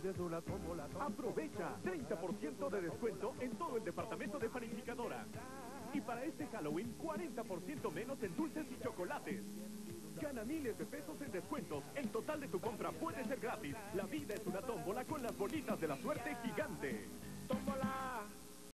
tómbola. Aprovecha 30% de descuento en todo el departamento de panificadora. Y para este Halloween, 40% menos en dulces y chocolates. Gana miles de pesos en descuentos. El total de tu compra puede ser gratis. La vida es una tómbola con las bolitas de la suerte gigante.